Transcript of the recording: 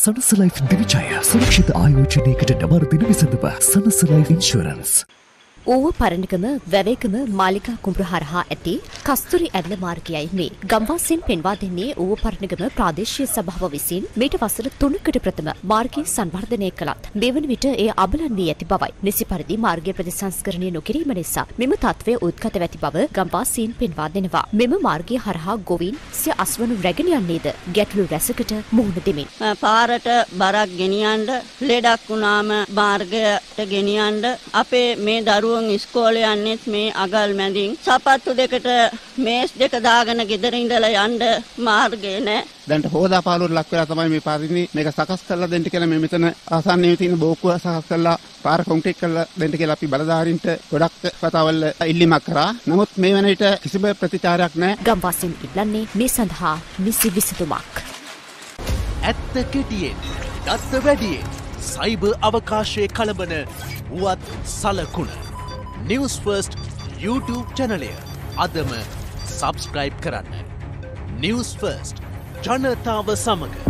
සනසලයිෆ් දිවිචය සුරක්ෂිත ආයෝජනයකට නවර්දින විසඳව සනසලයිෆ් ඉන්ශරන්ස්. ඌව පරණගම වැවේගම මාලිකා කුඹුර හරහා ඇති කස්තුරි ඇල්ල මාර්ගයයි මේ. ගම්වාසීන් පෙන්වා දෙන්නේ ඌව පරණගම ප්‍රාදේශීය සභාව විසින් මීට වසර තුනකට ප්‍රථම මාර්ගය සංවර්ධනය කළත් මේ වන විට එය අබලන් වී ඇති බවයි. නිසි පරිදි මාර්ගය ප්‍රතිසංස්කරණය නොකිරීම නිසා මෙම තත්ත්වය උද්ගත ඇති බව ගම්වාසීන් පෙන්වා දෙනවා. මෙම මාර්ගය හරහා ගොවින් සිය අස්වනු රැගෙන යන්නේද ගැටලු රැසකට මුහුණ දෙමින්. පාරට බරක් ගෙනියන්ඩ ලෙඩක් වුණාම මාර්ගයට ගෙනියන්ඩ අපේ මේ දරුවන් ඉස්කෝලේ යන්නෙත් මේ අගල් මැදින් සපත්තු දෙකට මේස් දෙක දාගෙන ගෙදර ඉඳලා යන්න මාර්ගය නෑ දැන්ට හෝදා පාලුවට ලක් වෙලා තමයි මේ පාරිදි මේක සකස් කරලා දෙන්න කියලා මේ මෙතන ආසන්නයේ තියෙන බෝක්කුව සකස් කරලා පාර කොන්ක්‍රීට් කරලා දෙන්න කියලා අපි බලධාරීන්ට ගොඩක් කතාවල් ඉල්ලීමක් කරා. නමුත් මේ වෙන විට කිසිම ප්‍රතිචාරයක් නැහැ. ගම්වාසීන් ඉල්ලන්නේ මේ සඳහා නිසි විසඳුමක්. ඇත්ත කෙටියෙන් දත්ත වැඩියෙන් සයිබ අවකාශය කළඹන වුවත් සලකුණ නිවස් ෆර්ස්ට් YouTube චැනලය අදම සබස්ක්‍රයිබ් කරන්න. නිවස් ෆර්ස්ට් ජනතාව සමඟ